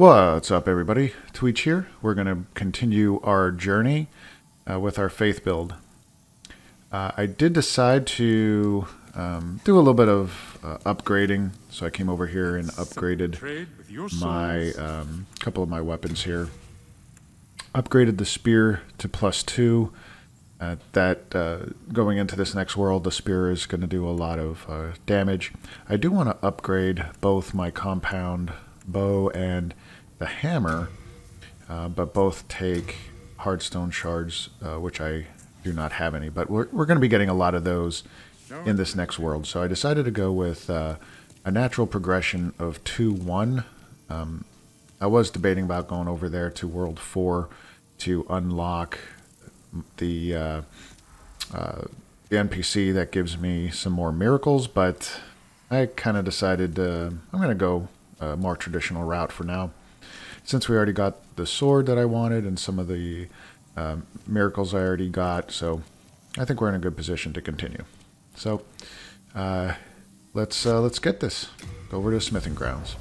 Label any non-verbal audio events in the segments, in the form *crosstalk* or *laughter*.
What's up, everybody? Tweech here. We're going to continue our journey uh, with our faith build. Uh, I did decide to um, do a little bit of uh, upgrading, so I came over here and upgraded my um, couple of my weapons here. Upgraded the spear to plus two. Uh, that uh, going into this next world, the spear is going to do a lot of uh, damage. I do want to upgrade both my compound bow and the hammer, uh, but both take hardstone shards, uh, which I do not have any. But we're, we're going to be getting a lot of those in this next world. So I decided to go with uh, a natural progression of 2-1. Um, I was debating about going over there to World 4 to unlock the uh, uh, the NPC that gives me some more miracles, but I kind of decided uh, I'm going to go a more traditional route for now since we already got the sword that I wanted and some of the um, miracles I already got, so I think we're in a good position to continue. So uh, let's uh, let's get this. Go over to smithing grounds.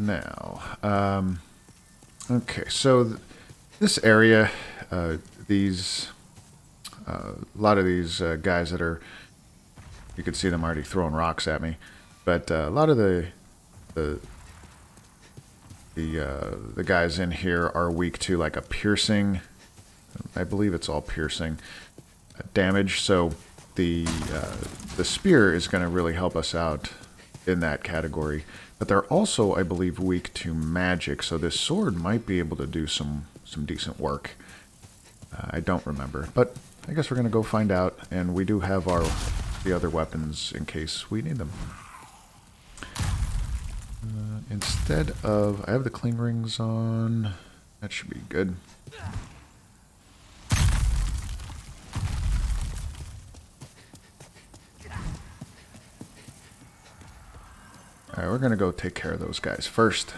Now, um, okay, so th this area, uh, these, uh, a lot of these uh, guys that are, you can see them already throwing rocks at me, but uh, a lot of the, the, the, uh, the guys in here are weak to like a piercing, I believe it's all piercing uh, damage, so the, the spear is going to really help us out in that category. But they're also, I believe, weak to magic, so this sword might be able to do some, some decent work. Uh, I don't remember, but I guess we're going to go find out, and we do have our the other weapons in case we need them. Uh, instead of... I have the cling rings on. That should be good. Alright, we're gonna go take care of those guys first.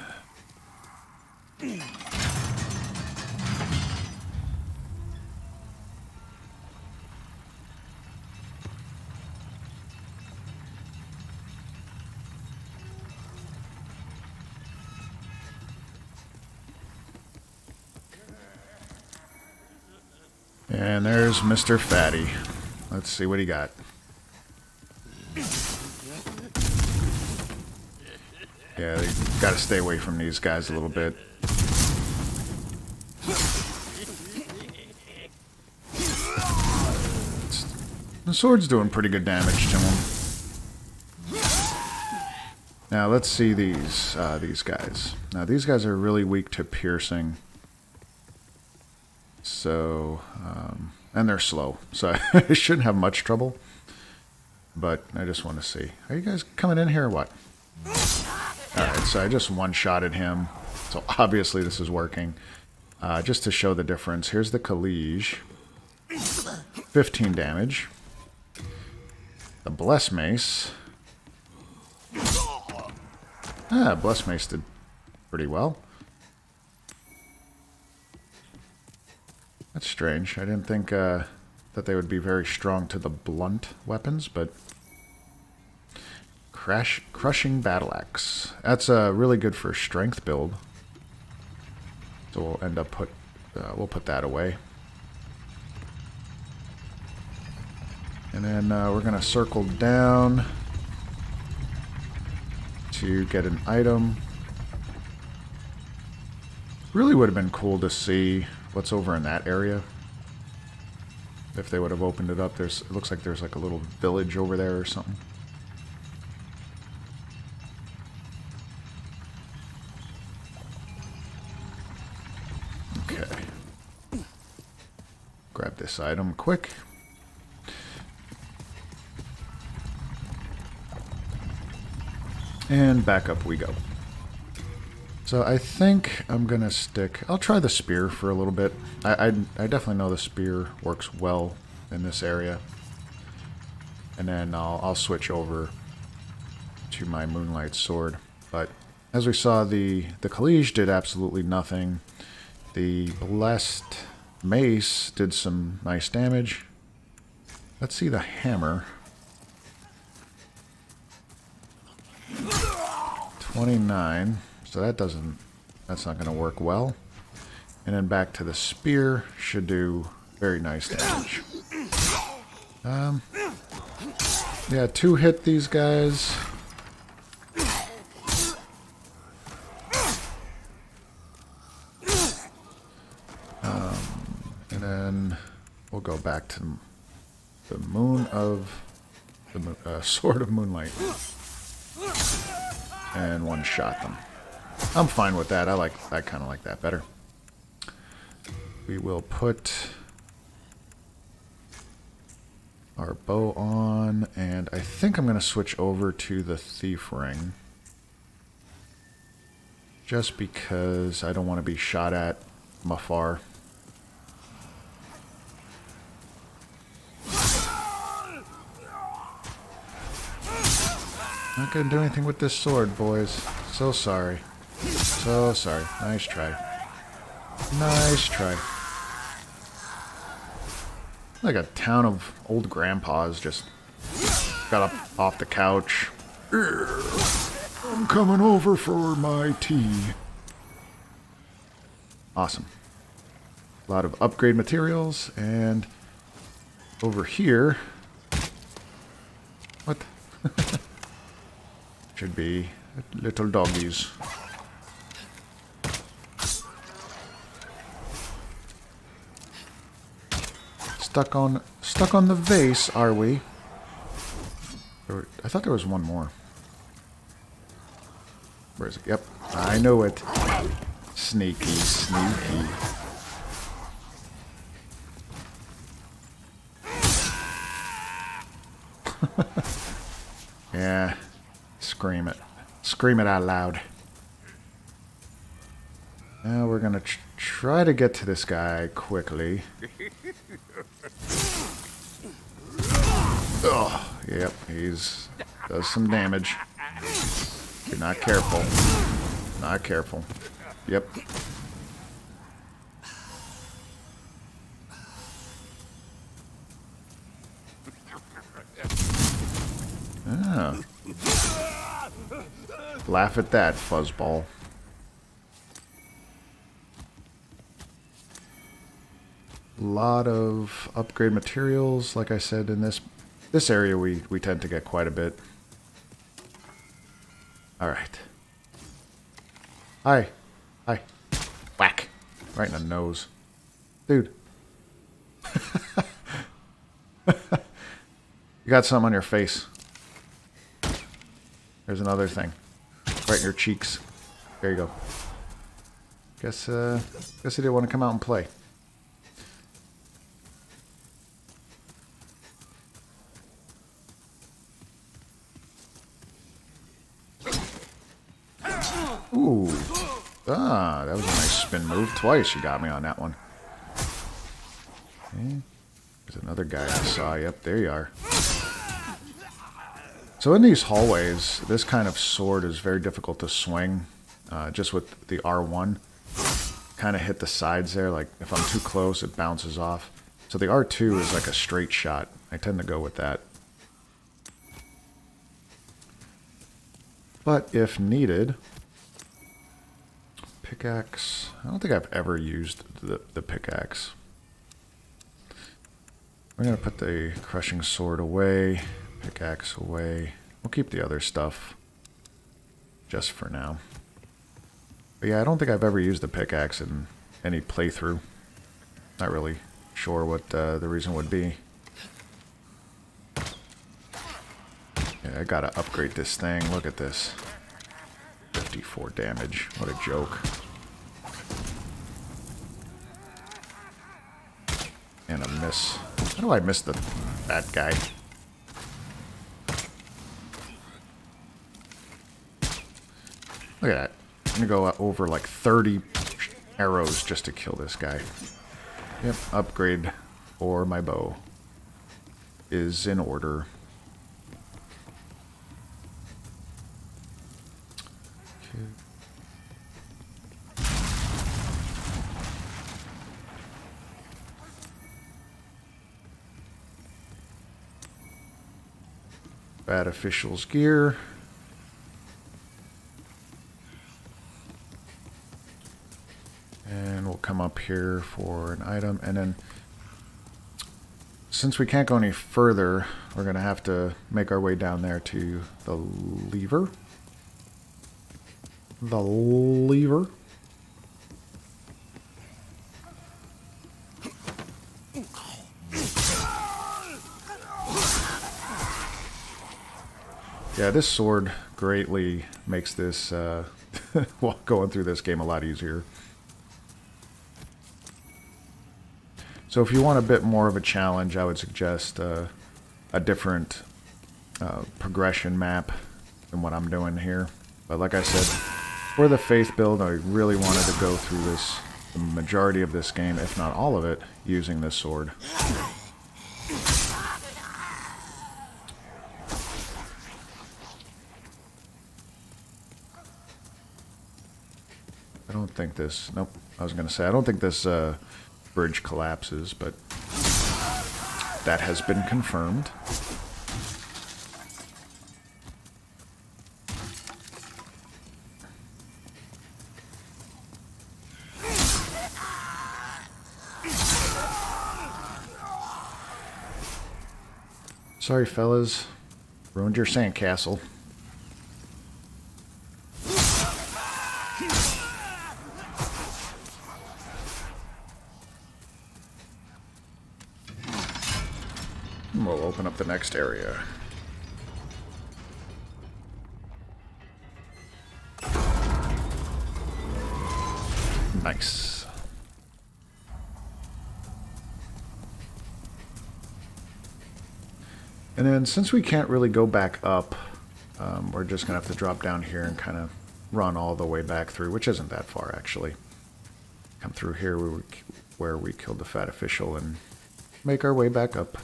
And there's Mr. Fatty. Let's see what he got. Yeah, they gotta stay away from these guys a little bit. The sword's doing pretty good damage to him. Now let's see these uh, these guys. Now these guys are really weak to piercing. So, um, and they're slow, so *laughs* I shouldn't have much trouble. But I just want to see. Are you guys coming in here or what? Alright, so I just one-shotted him. So obviously this is working. Uh, just to show the difference, here's the Kilij. 15 damage. The Bless Mace. Ah, Bless Mace did pretty well. That's strange. I didn't think uh, that they would be very strong to the blunt weapons, but Crash, Crushing Battle Axe. That's uh, really good for strength build. So we'll end up put, uh, we'll put that away. And then uh, we're going to circle down to get an item. Really would have been cool to see what's over in that area. If they would have opened it up, there's it looks like there's like a little village over there or something. This item quick. And back up we go. So I think I'm going to stick... I'll try the spear for a little bit. I, I, I, definitely know the spear works well in this area. And then I'll, I'll switch over to my Moonlight Sword. But as we saw, the, the Kilij did absolutely nothing. The Blessed Mace did some nice damage. Let's see the hammer. 29. So that doesn't... That's not going to work well. And then back to the spear. Should do very nice damage. Um, yeah, two hit these guys. Go back to the moon of the uh, *laughs* sword of moonlight and one shot them. I'm fine with that. I like I kind of like that better. We will put our bow on, and I think I'm going to switch over to the thief ring. Just because I don't want to be shot at from afar. Not gonna do anything with this sword, boys. So sorry. So sorry. Nice try. Nice try. Like a town of old grandpas just got up off the couch. I'm coming over for my tea. Awesome. A lot of upgrade materials, and over here... What? *laughs* Should be little doggies. Stuck on stuck on the vase, are we? I thought there was one more. Where is it? Yep, I know it. Sneaky, sneaky. *laughs* yeah. Scream it. Scream it out loud. Now we're going to tr try to get to this guy quickly. Oh, yep, he's does some damage. You're not careful. Not careful. Yep. Ah. Laugh at that, fuzzball. lot of upgrade materials. Like I said, in this this area we, we tend to get quite a bit. Alright. Hi. Hi. Whack. Right in the nose. Dude. *laughs* you got something on your face. There's another thing. Right in your cheeks. There you go. Guess, uh, guess he didn't want to come out and play. Ooh. Ah, that was a nice spin move. Twice you got me on that one. Okay. There's another guy I saw. Yep, there you are. So in these hallways, this kind of sword is very difficult to swing, uh, just with the R1. Kind of hit the sides there, like if I'm too close, it bounces off. So the R2 is like a straight shot. I tend to go with that. But if needed, pickaxe. I don't think I've ever used the, the pickaxe. We're going to put the crushing sword away. Pickaxe away. We'll keep the other stuff just for now. But yeah, I don't think I've ever used the pickaxe in any playthrough. Not really sure what uh, the reason would be. Yeah, I gotta upgrade this thing. Look at this. 54 damage. What a joke. And a miss. How do I miss the that guy? Look at that. I'm going to go uh, over like 30 arrows just to kill this guy. Yep, upgrade or my bow is in order. Bad official's gear. Here for an item. And then, since we can't go any further, we're going to have to make our way down there to the lever. The lever. Yeah, this sword greatly makes this, uh, *laughs* going through this game a lot easier. So if you want a bit more of a challenge, I would suggest uh, a different uh, progression map than what I'm doing here. But like I said, for the Faith build, I really wanted to go through this, the majority of this game, if not all of it, using this sword. I don't think this... Nope, I was going to say, I don't think this uh, bridge collapses, but that has been confirmed. Sorry, fellas. Ruined your sandcastle. We'll open up the next area. Nice. And then since we can't really go back up, um, we're just going to have to drop down here and kind of run all the way back through, which isn't that far actually. Come through here where we, where we killed the fat official and make our way back up.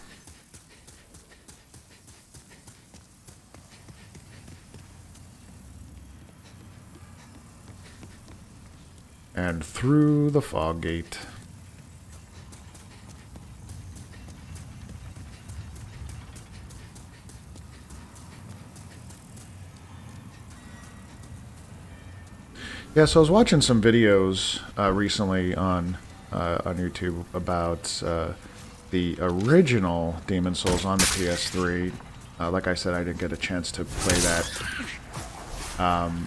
And through the fog gate. Yeah, so I was watching some videos uh, recently on uh, on YouTube about uh, the original Demon Souls on the PS3. Uh, like I said, I didn't get a chance to play that, um,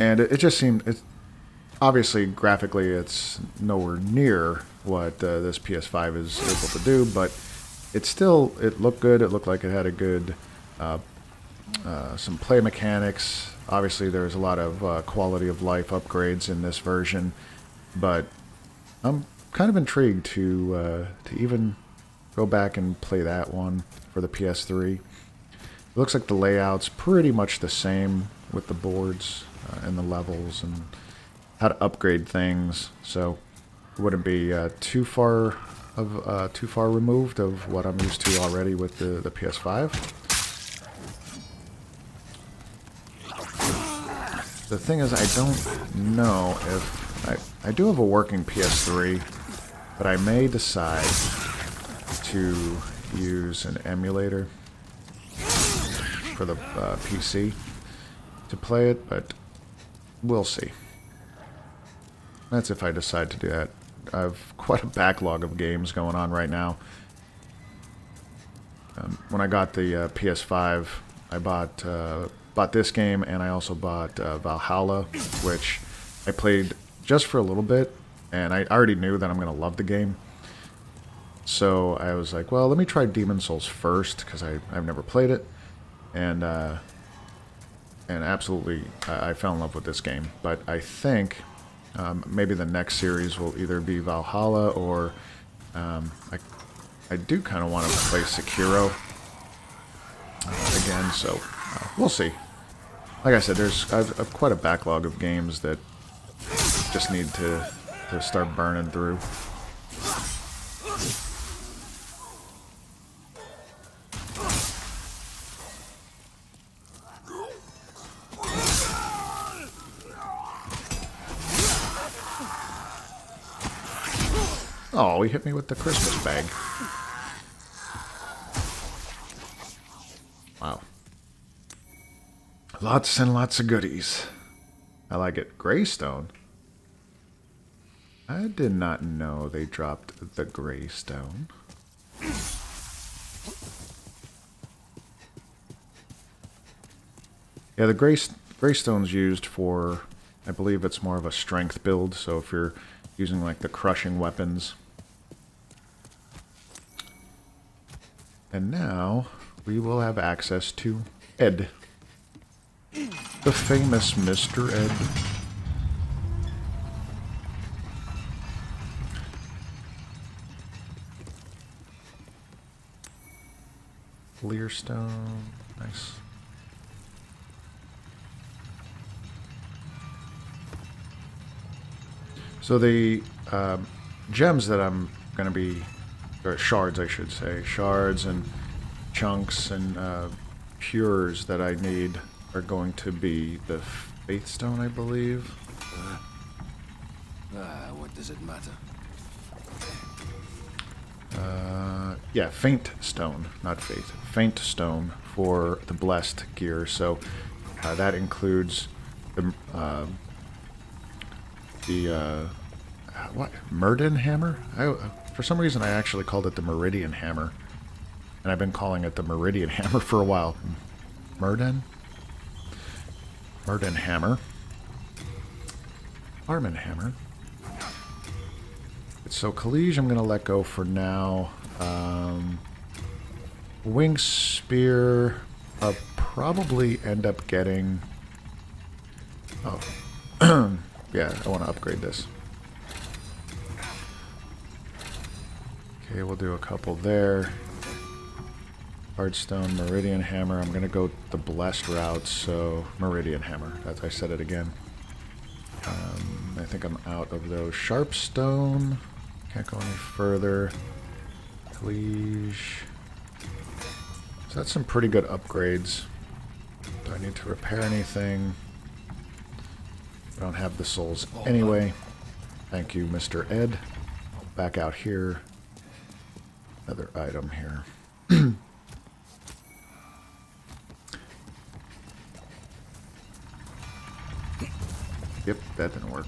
and it, it, just seemed it. Obviously, graphically, it's nowhere near what uh, this PS5 is able to do, but it still it looked good. It looked like it had a good uh, some play mechanics Obviously, there's a lot of uh, quality of life upgrades in this version, but I'm kind of intrigued to uh, to even go back and play that one for the PS3. It looks like the layout's pretty much the same with the boards uh, and the levels and how to upgrade things, so it wouldn't be uh, too far of uh, too far removed of what I'm used to already with the, the PS5. The thing is, I don't know if... I, I do have a working PS3, but I may decide to use an emulator for the uh, PC to play it, but we'll see. That's if I decide to do that. I have quite a backlog of games going on right now. Um, when I got the uh, PS5, I bought uh, bought this game, and I also bought uh, Valhalla, which I played just for a little bit, and I already knew that I'm going to love the game. So I was like, well, let me try Demon Souls first, because I've never played it, and uh, and absolutely, I, I, fell in love with this game. But I think um, maybe the next series will either be Valhalla or um, I, I do kind of want to play Sekiro uh, again, so uh, we'll see like I said, there's I've, I've quite a backlog of games that just need to to start burning through. Oh, he hit me with the Christmas bag. Wow. Lots and lots of goodies. I like it. Greystone. I did not know they dropped the Greystone. Yeah, the gray Greystone's used for, I believe it's more of a strength build, so if you're using like the crushing weapons. And now we will have access to Ed. The famous Mr. Ed. Clearstone, nice. So the uh, gems that I'm going to be, or shards I should say, shards and chunks and uh, pures that I need are going to be the Faith Stone, I believe. Uh, ah, what does it matter? Uh, yeah, Faint Stone, not Faith. Faint Stone for the Blessed gear. So uh, that includes the uh, the uh, what Mirdan hammer. I, for some reason, I actually called it the Meridian hammer, and I've been calling it the Meridian *laughs* hammer for a while. Mirdan, Mirdan hammer, Armin hammer. So Kilij, I'm going to let go for now. Um, Wing Spear, I'll probably end up getting... Oh. *clears throat* yeah, I want to upgrade this. Okay, we'll do a couple there. Hardstone, Meridian Hammer. I'm going to go the Blessed route, so Meridian Hammer. As I said it again. Um, I think I'm out of those. Sharpstone. Can't go any further. Please. So that's some pretty good upgrades. Do I need to repair anything? I don't have the souls anyway. Thank you, Mr. Ed. Back out here. Another item here. yep, that didn't work.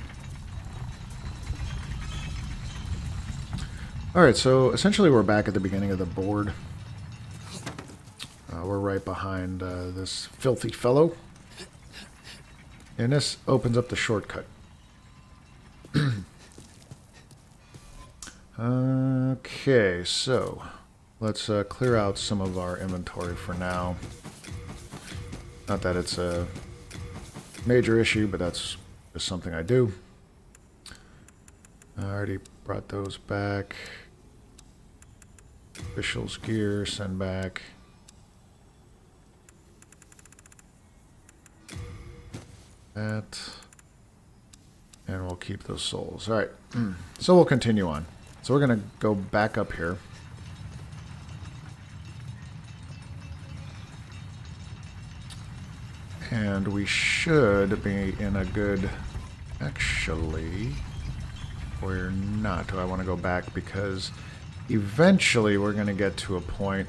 Alright, so essentially we're back at the beginning of the board. Uh, we're right behind uh, this filthy fellow. And this opens up the shortcut. *clears throat* okay, so let's uh, clear out some of our inventory for now. Not that it's a major issue, but that's just something I do. I already brought those back. Officials gear, send back. That. And we'll keep those souls. Alright, *clears throat* so we'll continue on. So we're going to go back up here. And we should be in a good... Actually... We're not. Do I want to go back? Because eventually we're going to get to a point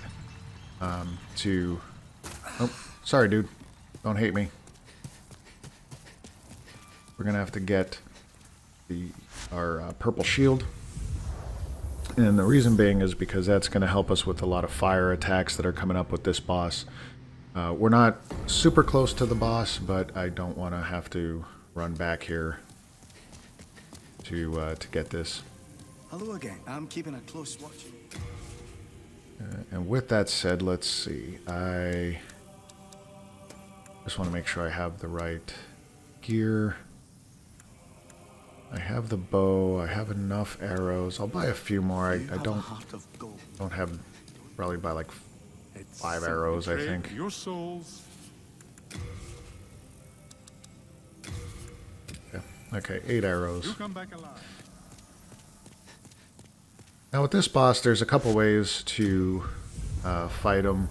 um, to... Oh, sorry, dude. Don't hate me. We're going to have to get the our uh, purple shield. And the reason being is because that's going to help us with a lot of fire attacks that are coming up with this boss. Uh, we're not super close to the boss, but I don't want to have to run back here to uh, to get this. Hello again. I'm keeping a close watch. Uh, and with that said, let's see. I just want to make sure I have the right gear. I have the bow. I have enough arrows. I'll buy a few more. I, I don't don't have probably buy like five arrows. I think. Your souls. Okay, eight arrows. Now with this boss, there's a couple ways to uh, fight him.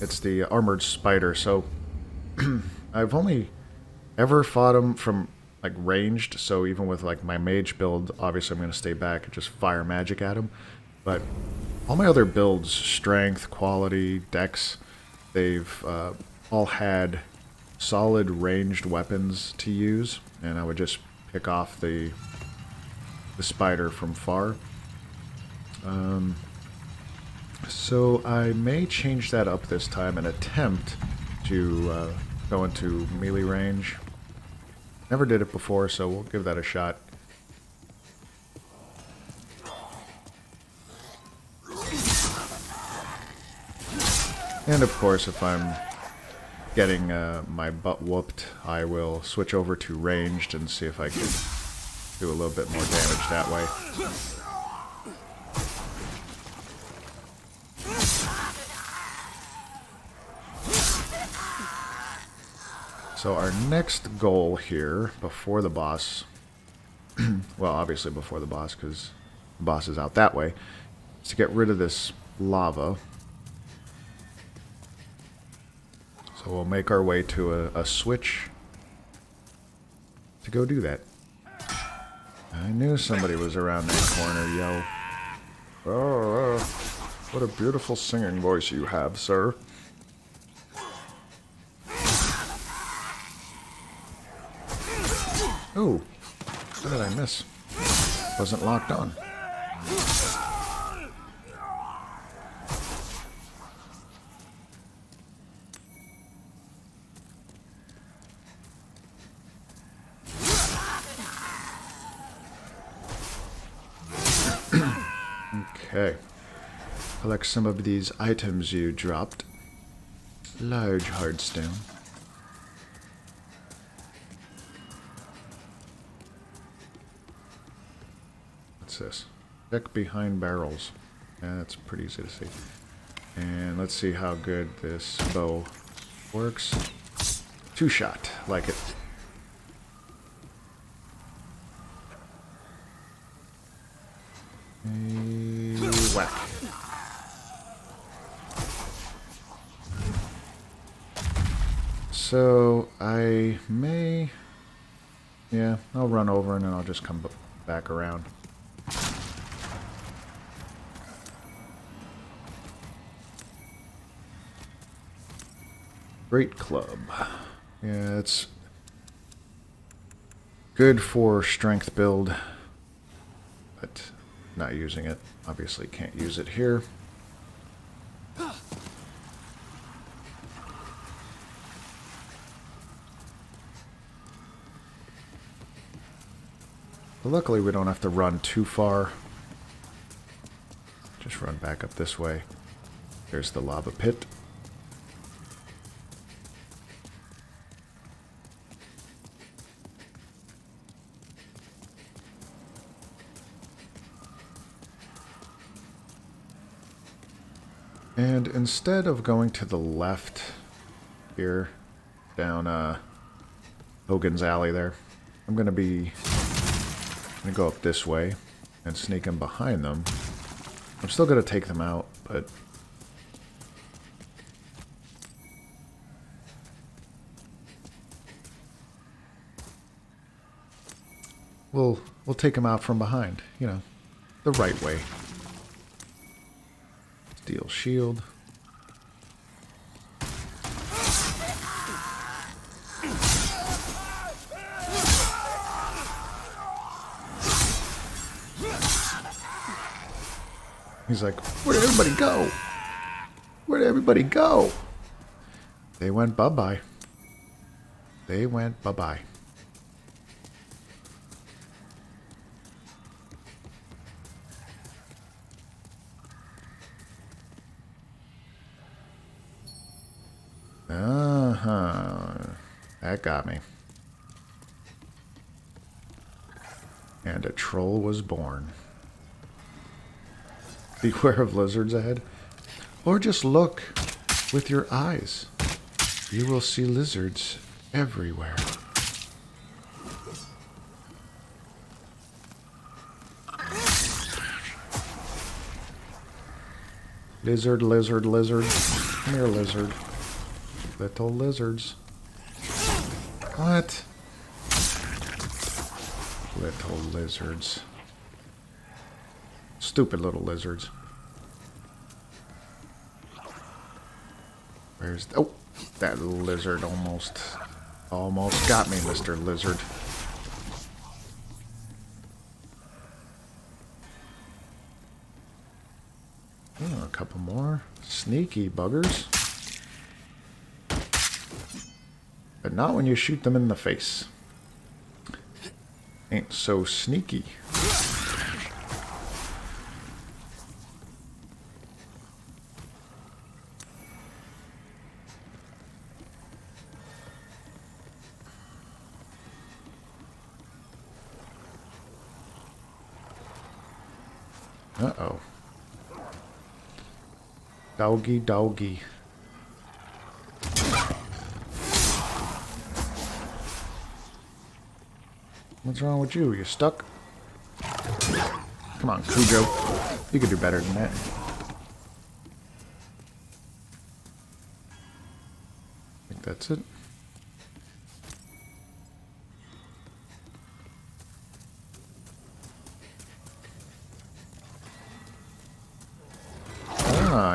It's the armored spider. So *clears throat* I've only ever fought him from like ranged. So even with like my mage build, obviously I'm going to stay back and just fire magic at him. But all my other builds, strength, quality, dex, they've uh, all had solid ranged weapons to use, and I would just pick off the the spider from far. Um, so I may change that up this time and attempt to uh, go into melee range. Never did it before, so we'll give that a shot. And of course, if I'm getting uh, my butt whooped, I will switch over to ranged and see if I can do a little bit more damage that way. So our next goal here, before the boss, *clears throat* well, obviously before the boss, because the boss is out that way, is to get rid of this lava. So we'll make our way to a, a switch to go do that. I knew somebody was around that corner, yo. Oh, uh, what a beautiful singing voice you have, sir. Wasn't locked on. *clears throat* okay. Collect some of these items you dropped. Large hardstone. This? Check behind barrels. Yeah, that's pretty easy to see. And let's see how good this bow works. Two shot, like it. Whack. So I may, yeah, I'll run over and then I'll just come back around. Great club. Yeah, it's good for strength build, but not using it. Obviously can't use it here. But luckily we don't have to run too far. Just run back up this way. There's the lava pit. Instead of going to the left here, down uh, Hogan's Alley there, I'm going to be going to go up this way and sneak in behind them. I'm still going to take them out, but... We'll, we'll take them out from behind, you know, the right way. Steel shield. He's like, where did everybody go? Where did everybody go? They went bye-bye. They went bye-bye. Uh-huh. That got me. And a troll was born. Beware of lizards ahead. Or just look with your eyes. You will see lizards everywhere. Lizard, lizard, lizard. Come here, lizard. Little lizards. What? Little lizards. Stupid little lizards. Where's... Oh! That lizard almost, almost got me, Mr. Lizard. Oh, a couple more. Sneaky buggers. But not when you shoot them in the face. Ain't so sneaky. Doggy doggy. What's wrong with you? You stuck? Come on, Cujo. You could do better than that. I think that's it.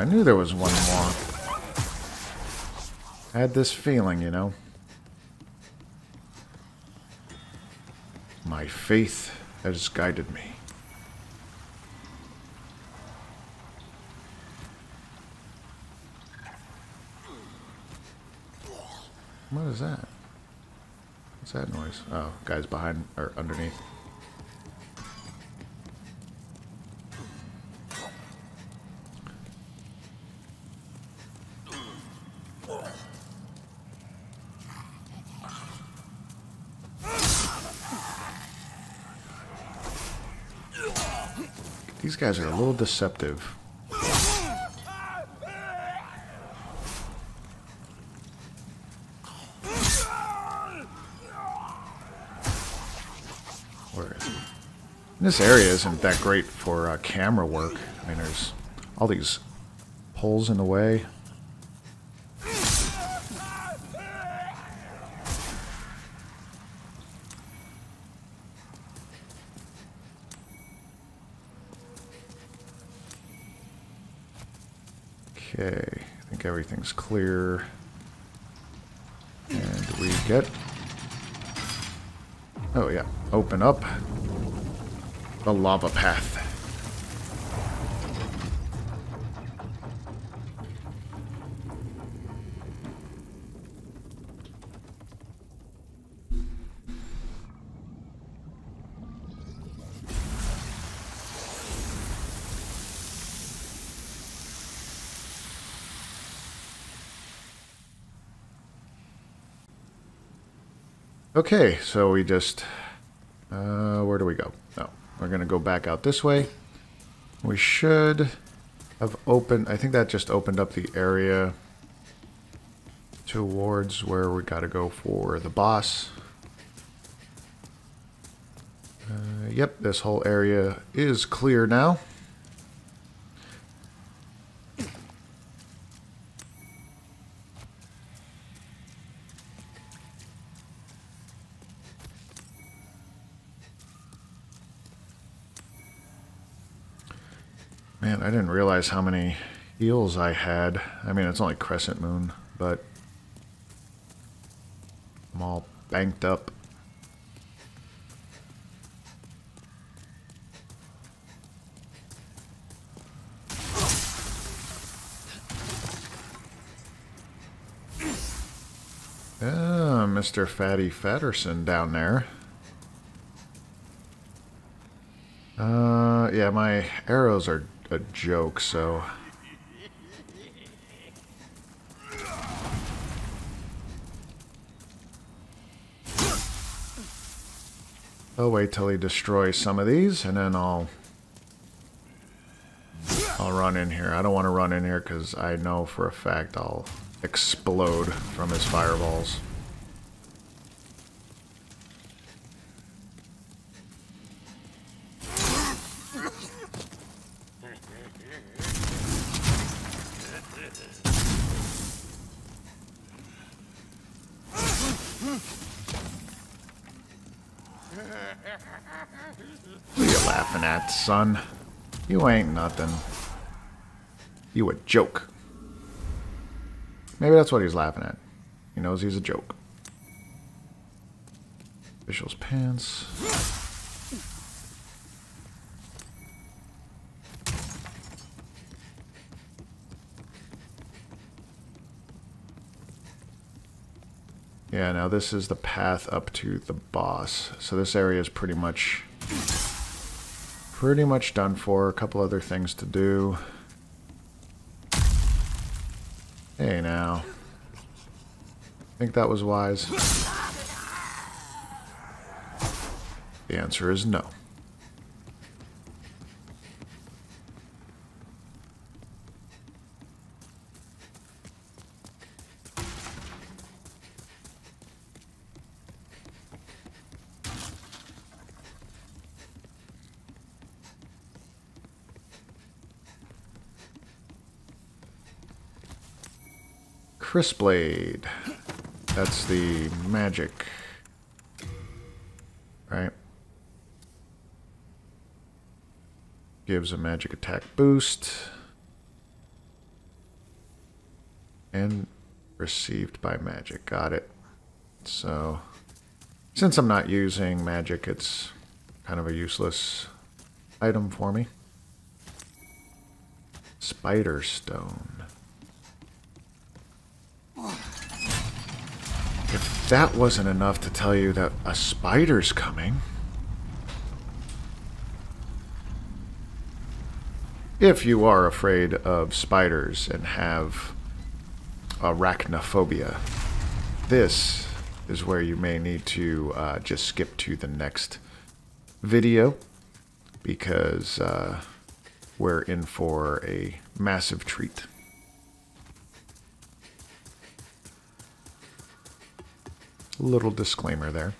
I knew there was one more. I had this feeling, you know. My faith has guided me. What is that? What's that noise? Oh, guys behind or underneath. These guys are a little deceptive. Where is he? This area isn't that great for uh, camera work. I mean, there's all these poles in the way. Okay, I think everything's clear. And we get... Oh yeah, open up the lava path. Okay, so we just... Uh, where do we go? No, we're going to go back out this way. We should have opened... I think that just opened up the area towards where we got to go for the boss. Uh, yep, this whole area is clear now. Man, I didn't realize how many eels I had. I mean, it's only Crescent Moon, but I'm all banked up. Ah, Mr. Fatty Fatterson down there. Uh, yeah, my arrows are a joke, so... I'll wait till he destroys some of these, and then I'll... I'll run in here. I don't want to run in here because I know for a fact I'll explode from his fireballs. What are you laughing at, son? You ain't nothing. You a joke. Maybe that's what he's laughing at. He knows he's a joke. Official's pants. Yeah, now this is the path up to the boss. So this area is pretty much pretty much done for. A couple other things to do. Hey now. I think that was wise? The answer is no. Kris Blade. That's the magic. Right? Gives a magic attack boost. And received by magic. Got it. So, since I'm not using magic, it's kind of a useless item for me. Spider Stone. If that wasn't enough to tell you that a spider's coming... If you are afraid of spiders and have arachnophobia, this is where you may need to uh, just skip to the next video because uh, we're in for a massive treat. Little disclaimer there.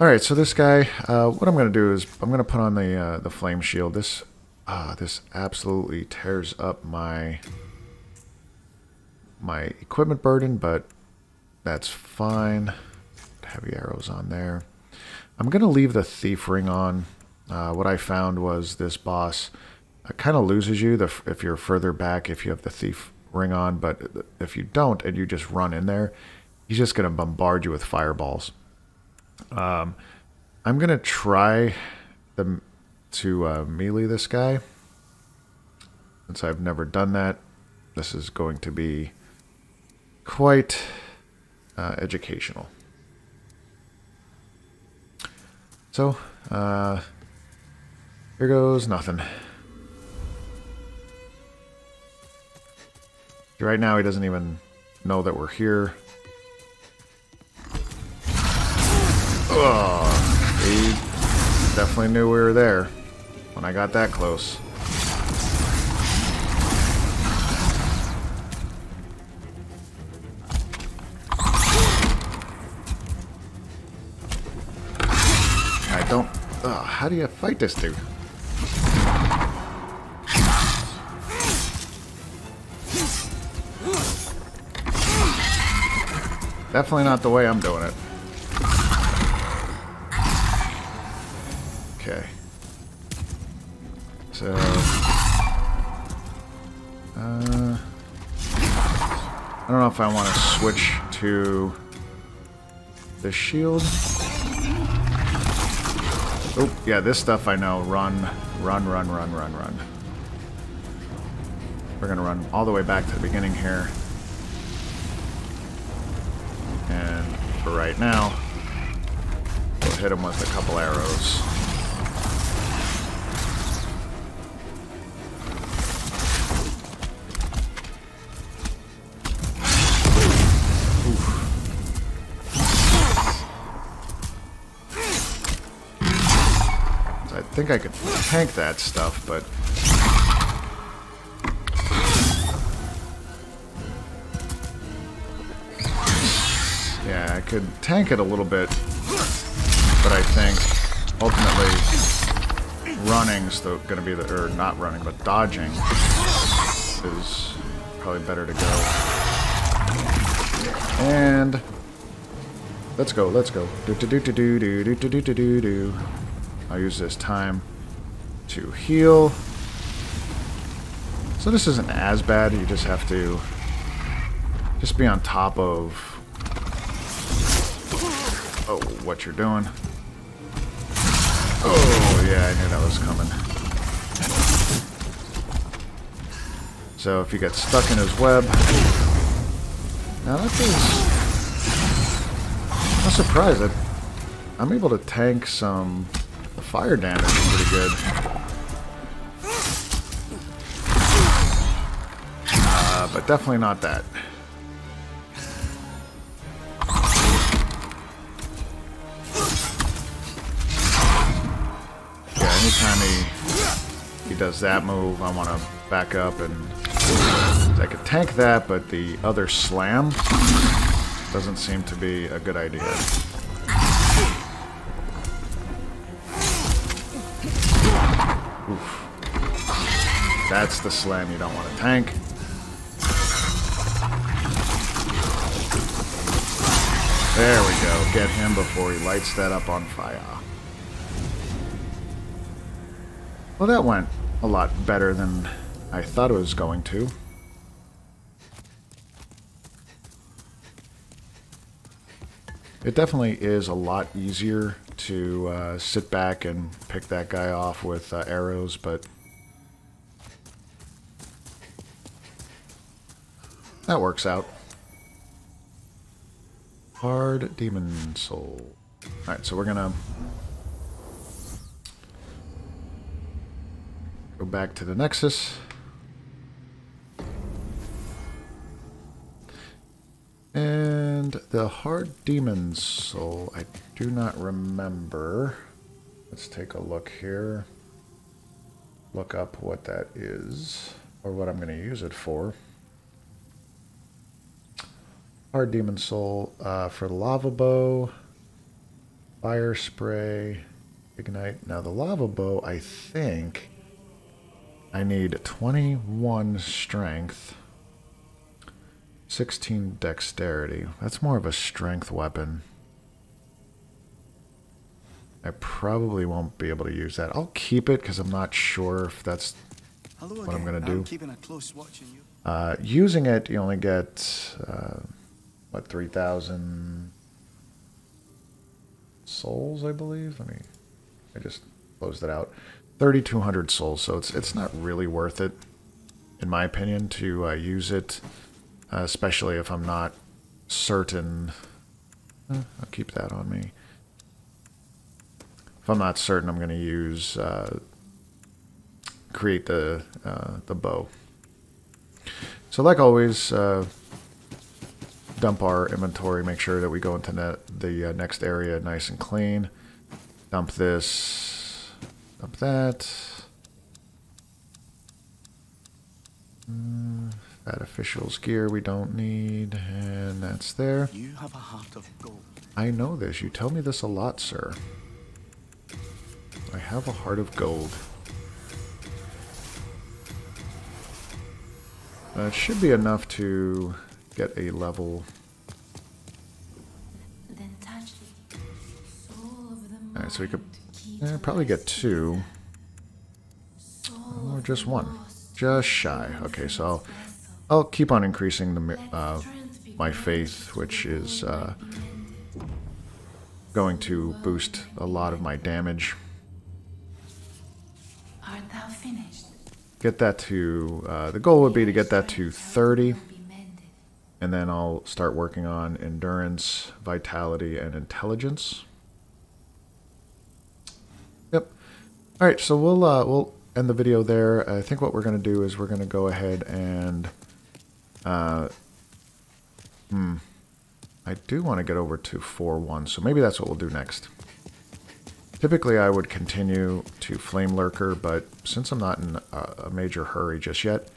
All right, so this guy, uh, what I'm going to do is I'm going to put on the uh, the flame shield. This uh, this absolutely tears up my my equipment burden, but that's fine. Heavy arrows on there. I'm going to leave the thief ring on. Uh, what I found was this boss kind of loses you the, if you're further back if you have the thief ring on, but if you don't and you just run in there, he's just going to bombard you with fireballs. Um, I'm going to try the, to uh, melee this guy. Since I've never done that, this is going to be quite uh, educational. So, uh, here goes nothing. Right now, he doesn't even know that we're here. Oh, he definitely knew we were there when I got that close. I don't... Uh, how do you fight this dude? Definitely not the way I'm doing it. Okay. So... Uh, I don't know if I want to switch to the shield. Oh, yeah, this stuff I know. Run, run, run, run, run, run. We're going to run all the way back to the beginning here. And for right now, we'll hit him with a couple arrows. Think I could tank that stuff, but... Yeah, I could tank it a little bit, but I think ultimately running's going to be the... or not running, but dodging is probably better to go. And... Let's go, let's go. Do do do do do do do do do do do. I'll use this time to heal. So this isn't as bad, you just have to just be on top of oh what you're doing. Oh yeah, I knew that was coming. So if you get stuck in his web, now that is. I'm surprised that I'm able to tank some fire damage is pretty good. Uh, but definitely not that. Yeah, anytime he he does that move, I want to back up and I could tank that, but the other slam doesn't seem to be a good idea. That's the slam you don't want to tank. There we go. Get him before he lights that up on fire. Well, that went a lot better than I thought it was going to. It definitely is a lot easier to uh, sit back and pick that guy off with uh, arrows, but that works out. Hard Demon Soul. Alright, so we're gonna go back to the Nexus. And the Hard Demon Soul, I do not remember. Let's take a look here. Look up what that is, or what I'm going to use it for. Hard Demon Soul uh, for Lava Bow, Fire Spray, Ignite. Now the Lava Bow, I think I need 21 Strength 16 dexterity. That's more of a strength weapon. I probably won't be able to use that. I'll keep it because I'm not sure if that's Hello what I'm going to do. I'm keeping a close watch on you. Uh, using it, you only get, uh, what, 3,000 souls, I believe? Let me, I just closed it out. 3,200 souls, so it's, it's not really worth it, in my opinion, to uh, use it uh, especially if I'm not certain. I'll keep that on me. If I'm not certain, I'm going to use uh, create the uh, the bow. So, like always, uh, dump our inventory. Make sure that we go into net, the uh, next area nice and clean. Dump this. Dump that. Mm. That official's gear we don't need, and that's there. You have a heart of gold. I know this. You tell me this a lot, sir. I have a heart of gold. That should be enough to get a level. Alright, so we could eh, probably get two. Or just one. Just shy. Okay, so I'll I'll keep on increasing the uh, my faith, which is uh, going to boost a lot of my damage. Get that to uh, the goal would be to get that to 30, and then I'll start working on endurance, vitality, and intelligence. Yep. All right, so we'll uh, we'll end the video there. I think what we're going to do is we're going to go ahead and uh, hmm. I do want to get over to 4-1, so maybe that's what we'll do next. Typically, I would continue to Flame Lurker, but since I'm not in a, major hurry just yet,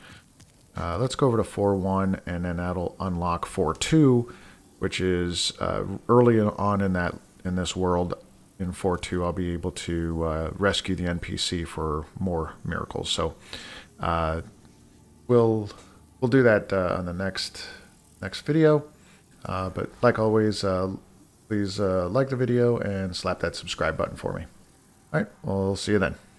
uh, let's go over to 4-1, and then that'll unlock 4-2, which is uh, early on in that in this world. In 4-2, I'll be able to uh, rescue the NPC for more miracles. So, uh, we'll we'll do that uh, on the next next video. Uh, but like always, please like the video and slap that subscribe button for me. All right, we'll see you then.